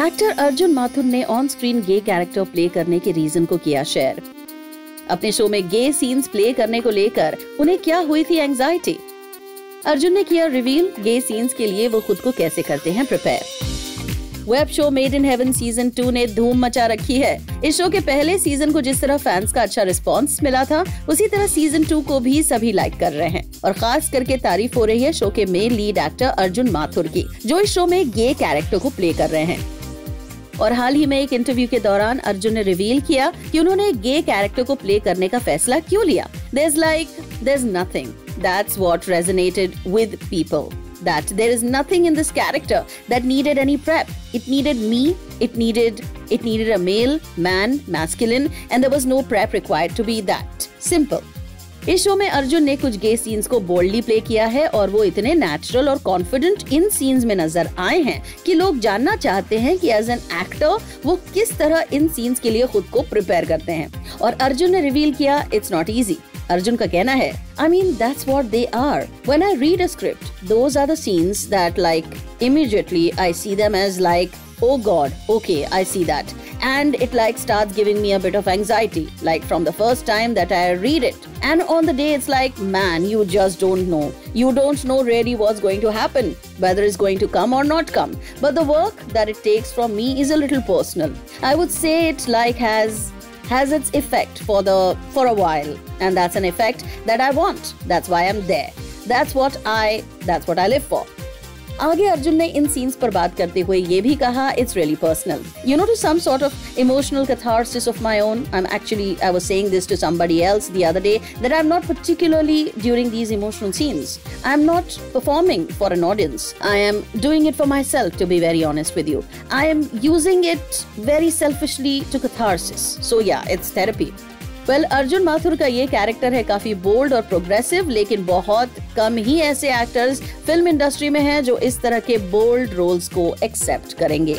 Actor Arjun Mathur ने on screen gay character play करने के रीजन को किया शेयर अपने शो में गे सीन्स प्ले करने को लेकर, उन्हें क्या हुई थी एंजाइटी अर्जुन ने किया रिवील गे सीन्स के लिए वो खुद को कैसे करते हैं prepare web show made in heaven season two ने धूम मचा रखी है। इस शो के पहले सीज़न को जिस तरह फैंस का अच्छा रिस्पांस मिला था, उसी तरह सीज़न टू को भी सभी लाइक कर रहे हैं। और खास करके तारीफ़ हो रही है शो के main lead actor Arjun Mathur की, जो इस शो में गे कैरेक्टर को प्ले कर रहे हैं। और हाल ही में एक इंटरव्यू के दौरान अर्जुन ने रिवील किया कि उन्होंने गे कैरेक्टर को प्ले करने का फैसला क्यों लिया। There is like there is nothing that's what resonated with people that there is nothing in this character that needed any prep it needed me it needed it needed a male man masculine and there was no prep required to be that simple इस show में अर्जुन ने कुछ gay scenes को boldly play किया है और वो इतने नेचुरल और कॉन्फिडेंट इन सीन्स में नज़र आए हैं कि लोग जानना चाहते हैं कि एज एन एक्टर वो किस तरह इन सीन्स के लिए खुद को प्रिपेयर करते हैं। और अर्जुन ने रिवील किया इट्स नॉट इजी अर्जुन का कहना है I mean that's what they are when I read a script those are the scenes that like immediately I see them as like, oh god, okay, I see that. And it like starts giving me a bit of anxiety, like from the first time that I read it. And on the day, it's like, man, you just don't know. You don't know really what's going to happen, whether it's going to come or not come. But the work that it takes from me is a little personal. I would say it like has has its effect for the for a while and that's an effect that i want that's why i'm there that's what i that's what i live for आगे अर्जुन ने इन scenes पर बात करते हुए ये भी कहा it's really personal you know to some of emotional of my own I am actually I was saying this to somebody else the other day that I am not particularly during these emotional scenes I am not performing for an audience I am doing it for myself to be very honest with you I am using it very selfishly to catharsis so yeah it's therapy well well, Arjun Mathur का ये character है काफ़ी bold और progressive लेकिन बहुत कम ही ऐसे actors film industry में हैं जो इस तरह के बोल्ड रोल्स को एक्सेप्ट करेंगे।